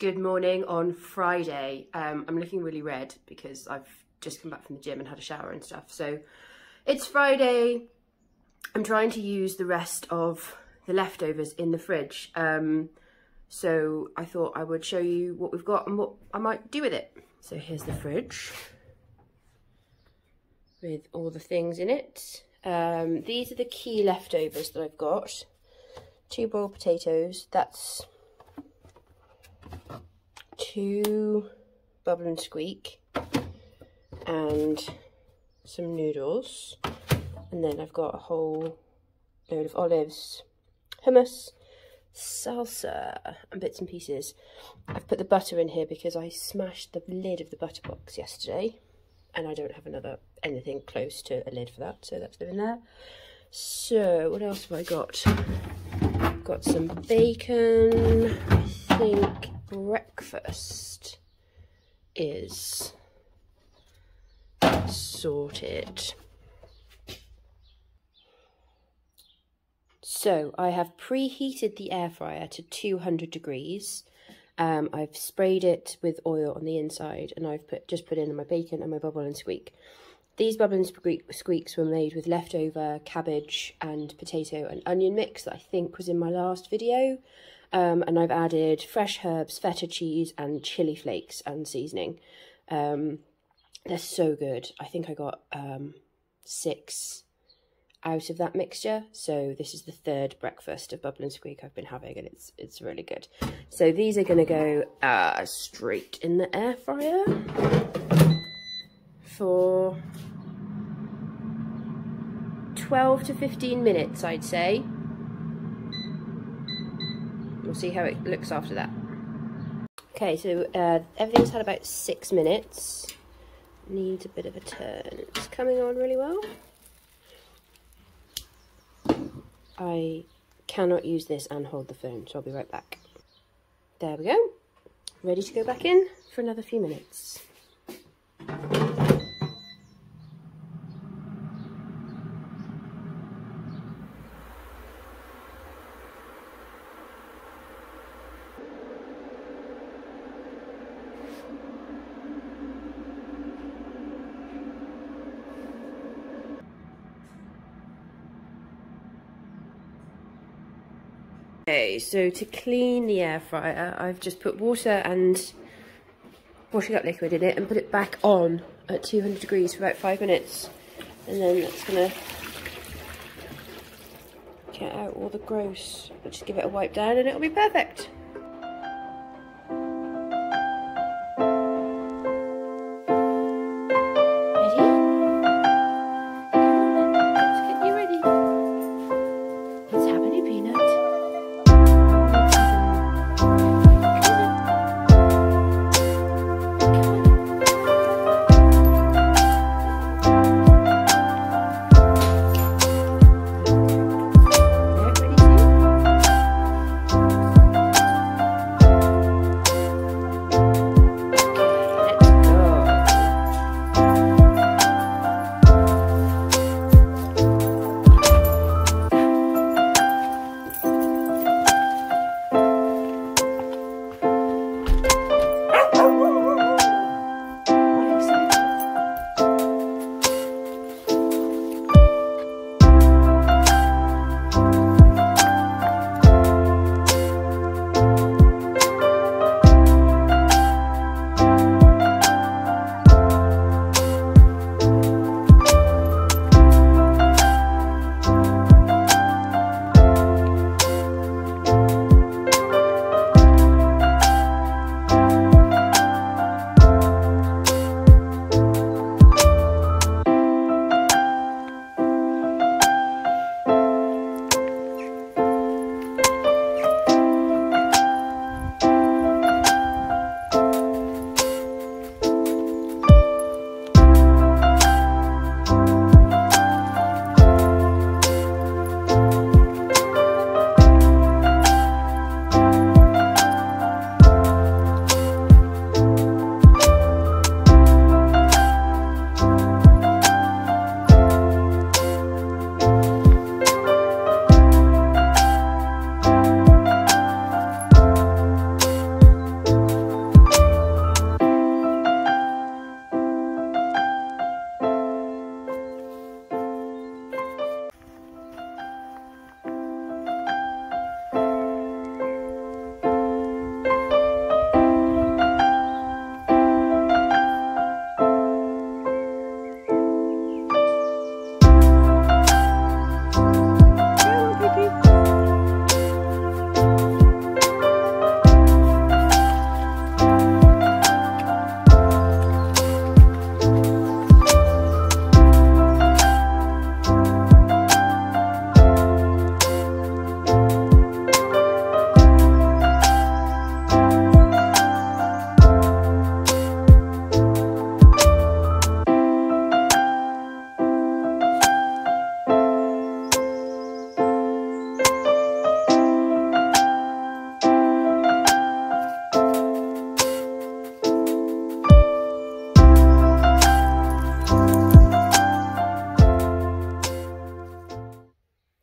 Good morning on Friday. Um, I'm looking really red because I've just come back from the gym and had a shower and stuff. So it's Friday. I'm trying to use the rest of the leftovers in the fridge. Um, so I thought I would show you what we've got and what I might do with it. So here's the fridge with all the things in it. Um, these are the key leftovers that I've got. Two boiled potatoes, that's two bubble and squeak and some noodles and then I've got a whole load of olives, hummus, salsa and bits and pieces. I've put the butter in here because I smashed the lid of the butter box yesterday and I don't have another anything close to a lid for that so that's living there. So what else have I got? Got some bacon, I think breakfast is sorted. So I have preheated the air fryer to 200 degrees. Um, I've sprayed it with oil on the inside and I've put just put in my bacon and my bubble and squeak. These bubble and squeaks were made with leftover cabbage and potato and onion mix that I think was in my last video. Um, and I've added fresh herbs, feta cheese and chili flakes and seasoning. Um, they're so good. I think I got um, six out of that mixture. So this is the third breakfast of Bubble and Squeak I've been having and it's it's really good. So these are going to go uh, straight in the air fryer for 12 to 15 minutes I'd say. We'll see how it looks after that. Okay, so uh, everything's had about six minutes. Needs a bit of a turn. It's coming on really well. I cannot use this and hold the phone, so I'll be right back. There we go. Ready to go back in for another few minutes. Okay, so to clean the air fryer, I've just put water and washing up liquid in it and put it back on at 200 degrees for about five minutes. And then that's gonna get out all the gross. I'll just give it a wipe down and it'll be perfect.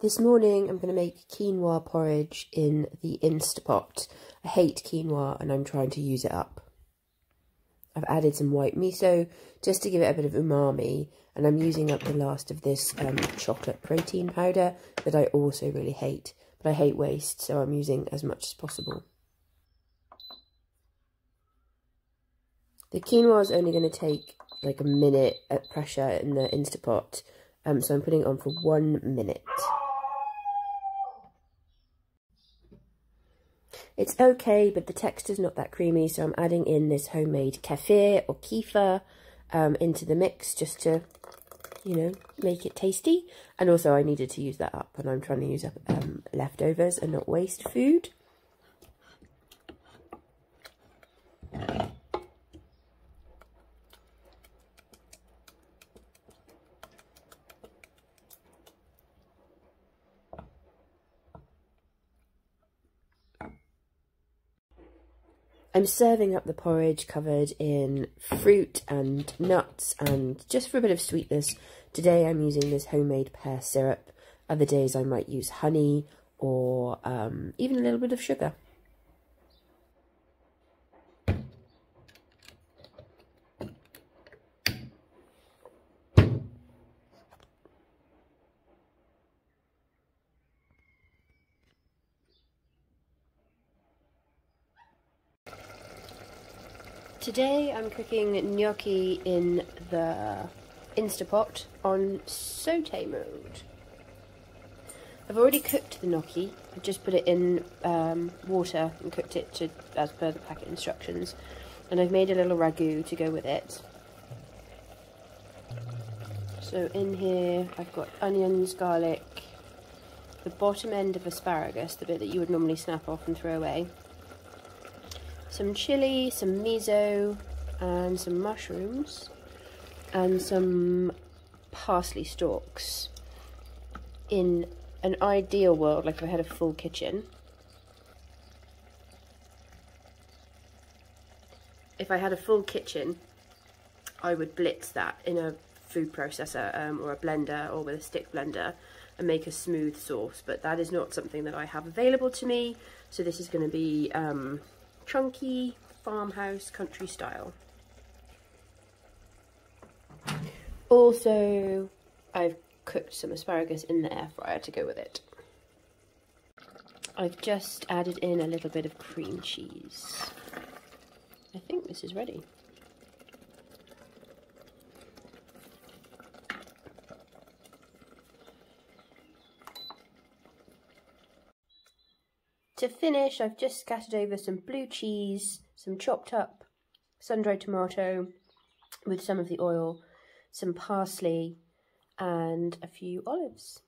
This morning I'm going to make quinoa porridge in the Instapot. I hate quinoa and I'm trying to use it up. I've added some white miso just to give it a bit of umami and I'm using up the last of this um, chocolate protein powder that I also really hate. But I hate waste so I'm using as much as possible. The quinoa is only going to take like a minute at pressure in the Instapot um, so I'm putting it on for one minute. It's okay, but the texture's not that creamy, so I'm adding in this homemade kefir or kefir um, into the mix just to, you know, make it tasty. And also I needed to use that up, and I'm trying to use up um, leftovers and not waste food. I'm serving up the porridge covered in fruit and nuts and just for a bit of sweetness. Today I'm using this homemade pear syrup. Other days I might use honey or um, even a little bit of sugar. Today I'm cooking gnocchi in the Instapot on saute mode. I've already cooked the gnocchi. I just put it in um, water and cooked it to as per the packet instructions. And I've made a little ragu to go with it. So in here I've got onions, garlic, the bottom end of asparagus, the bit that you would normally snap off and throw away, some chili, some miso, and some mushrooms, and some parsley stalks. In an ideal world, like if I had a full kitchen, if I had a full kitchen, I would blitz that in a food processor um, or a blender or with a stick blender and make a smooth sauce. But that is not something that I have available to me. So this is going to be um, chunky farmhouse country style. Also, I've cooked some asparagus in the air fryer to go with it. I've just added in a little bit of cream cheese. I think this is ready. To finish, I've just scattered over some blue cheese, some chopped up sun-dried tomato with some of the oil, some parsley and a few olives.